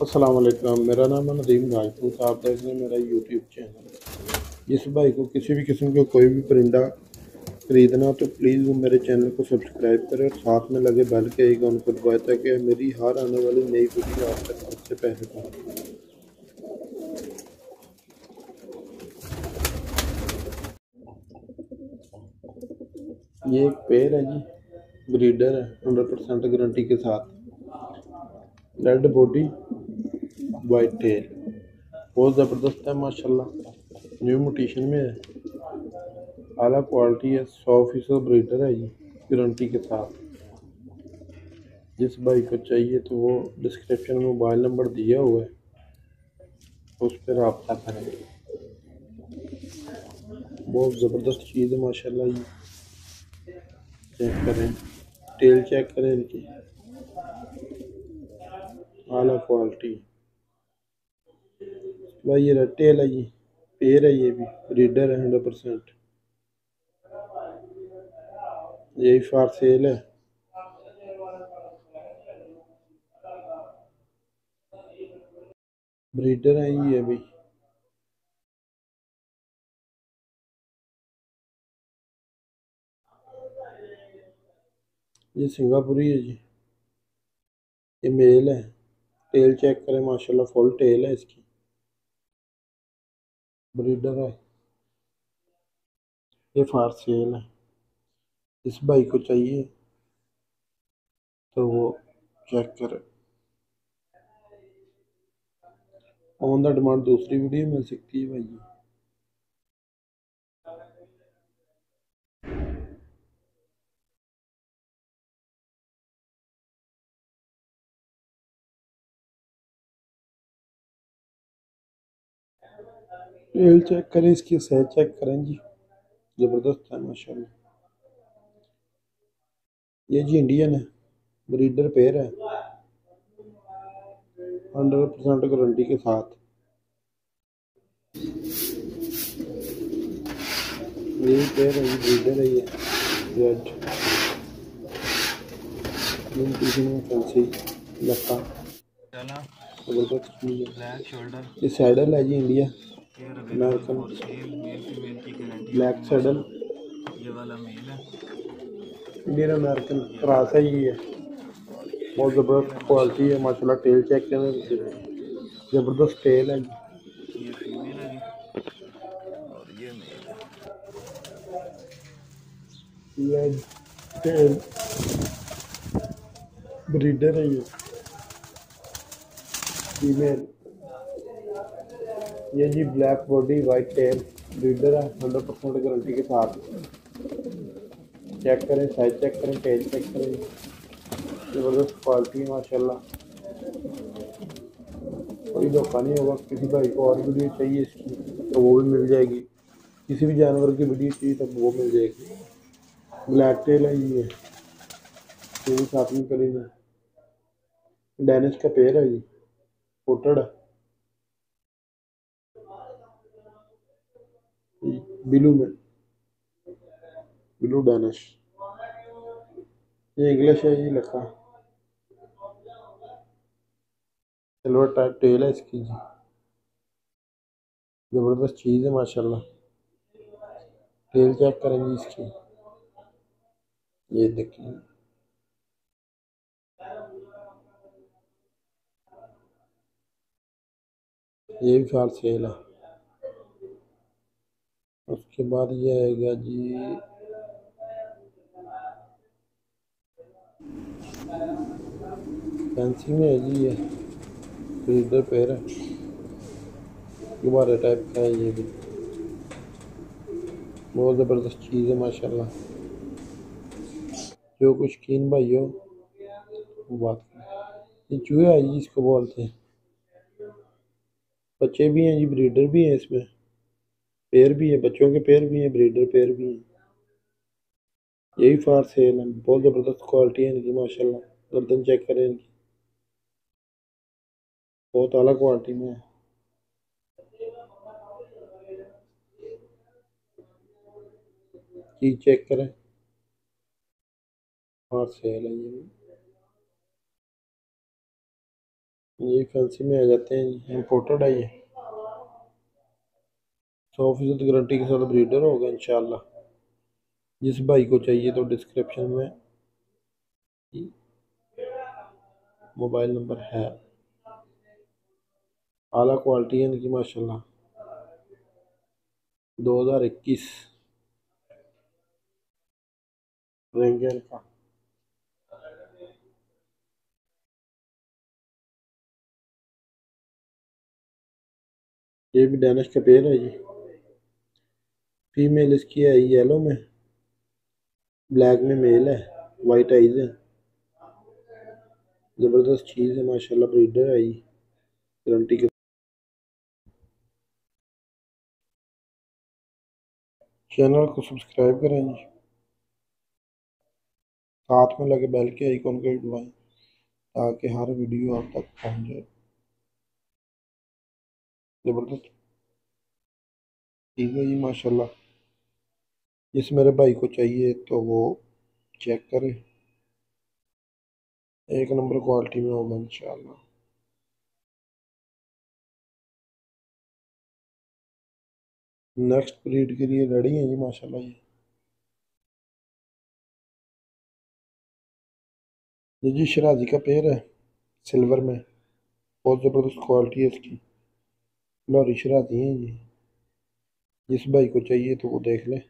अस्सलाम वालेकुम मेरा नाम है नदीम राजपूत। आप देख रहे मेरा यूट्यूब चैनल जिस भाई को किसी भी किस्म का कोई भी परिंदा खरीदना तो प्लीज़ वो मेरे चैनल को सब्सक्राइब करें और साथ में लगे बेल के आइकन को दबाए ताकि मेरी हर आने वाली नई वीडियो आप तक सबसे पहले पहुँचे। ये एक पेड़ है जी। ब्रीडर है हंड्रेड परसेंट गारंटी के साथ। रेड बॉडी वाइट टेल बहुत ज़बरदस्त है, माशाल्लाह। न्यू मोटिशन में है। आला क्वालिटी है, सौ फ़ीसद ब्रीडर है जी गारंटी के साथ। जिस भाई को चाहिए तो वो डिस्क्रिप्शन में मोबाइल नंबर दिया हुआ है। उस पर रबता करें। बहुत ज़बरदस्त चीज़ है, माशाल्लाह ये। चेक करें। टेल चेक करें इनकी। आला क्वालिटी भाई ये टेल है ये पेयर है ये भी। रीडर है हंड्रेड परसेंट यही फार सेल है। ब्रीडर है ये भी। ये सिंगापुरी है जी। ये मेल है। टेल चेक करें, माशाल्लाह फुल टेल है इसकी। ब्रीडर है। ये फार सेल है। इस भाई को चाहिए तो वो चेक करें। ऑन द डिमांड दूसरी वीडियो मिल सकती है भाई। टेल चेक करें इसकी सह चेक करें जी। ज़बरदस्त है माशाल्लाह। ये जी इंडियन है ब्रीडर पेयर है। हंड्रेड परसेंट गारंटी के साथ। ये पेयर है ये ब्रीडर है ये रेड फैंसी है। ब्लैक शोल्डर ये सैडल है जी इंडिया अमेरिकन ब्लैक सैडल ये वाला मेल है। इंडियन अमेरिकन क्रॉस है ये। बहुत ज़बरदस्त क्वालिटी है माशाल्लाह टेल चेक करें ज़बरदस्त टेल है ये। फीमेल है और ये मेल है। ये टेल ब्रीडर है ये। फीमेल ये जी black body white tail breeder है हंड्रेड परसेंट गारंटी के साथ। चेक करें साइज़ चेक करें टेल चेक करें। ज़बरदस्त क्वालिटी है, माशाल्लाह। कोई धोखा नहीं होगा, किसी भाई को और वीडियो चाहिए इसकी तो वो भी मिल जाएगी। किसी भी जानवर की वीडियो चाहिए तो वो मिल जाएगी। ब्लैक टेल है ये। ये भी साथ में करेंगे। डैनिश का पेड़ है ये। कोटेड है। ब्लू में ब्लू डैनिश ये इंग्लिश है ये लिखा सिल्वर टाइप टेल है इसकी जी ज़बरदस्त चीज़ है माशाल्लाह टेल चेक करेंगे इसकी ये देखिए ये भी फार सेल है उसके बाद ये आएगा जी। फैंसी में है जी ये। ब्रीडर पेयर है। गुब्बारे टाइप का है ये भी। बहुत ज़बरदस्त चीज़ है, माशाल्लाह। जो कुछ कीन भाई हो, वो बात ये चूहा है जी इसको बोलते हैं। बच्चे भी हैं जी ब्रीडर भी हैं इसमें। पेयर भी है, बच्चों के पेयर भी हैं ब्रीडर पेयर भी हैं। यही फार सेल है बहुत ज़बरदस्त क्वालिटी है इनकी, माशाल्लाह। गर्दन चेक करें इनकी। बहुत अला क्वालिटी में है। चीज़ चेक करें। फार सेल है ये ये फैंसी में आ जाते हैं इम्पोर्टेड है ये। सौ फ़ीसद गारंटी के साथ ब्रीडर होगा, इंशाल्लाह। जिस भाई को चाहिए तो डिस्क्रिप्शन में मोबाइल नंबर है। आला क्वालिटी है इनकी, माशाल्लाह। 2021 रेंजर का ये भी डैनिश का पेड़ है जी। फीमेल इसकी है येलो में ब्लैक में मेल है वाइट आइज़ है ज़बरदस्त चीज़ है माशाल्लाह ब्रीडर है जी गारंटी के चैनल को सब्सक्राइब करें जी साथ में लगे बेल के आइकॉन को दबाएँ ताकि हर वीडियो आप तक पहुँच जाए ज़बरदस्त चीज़ है जी माशाल्लाह जिस मेरे भाई को चाहिए तो वो चेक करें। एक नंबर क्वालिटी में होगा इंशाल्लाह। नेक्स्ट ब्रीड के लिए रेडी है जी, माशाल्लाह ये। जी शराजी का पेड़ है सिल्वर में। बहुत ज़बरदस्त क्वालिटी है इसकी। लाहौरी शराजी है जी। जिस भाई को चाहिए तो वो देख लें।